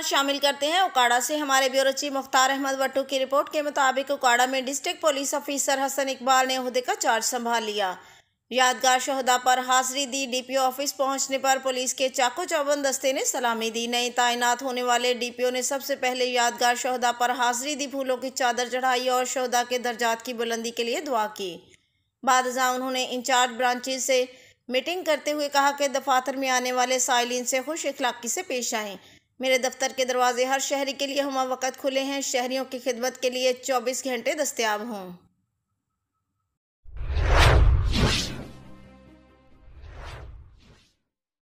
शामिल करते हैं। उकाड़ा से हमारे ब्यूरो चीफ मुख्तार अहमद वट्टू की रिपोर्ट के मुताबिक उकाड़ा में district police officer Hasan Iqbal ने अहदे का चार्ज संभाल लिया। यादगार शहदा पर हाजिरी दी डीपीओ ऑफ़िस पहुँचने पर पुलिस के चाको चौबन दस्ते ने सलामी दी। नए तैनात होने वाले डीपीओ ने सबसे पहले यादगार शहदा पर हाजिरी दी, फूलों की चादर चढ़ाई और शहदा के दर्जात की बुलंदी के लिए दुआ की। बाद उन्होंने इंचार्ज ब्रांचेज से मीटिंग करते हुए कहा कि दफातर में आने वाले साइलिन से खुश इखलाक़ी से पेश आएँ। मेरे दफ्तर के दरवाजे हर शहरी के लिए हम वक़्त खुले हैं। शहरीों की खिदमत के लिए चौबीस घंटे दस्तियाब हों।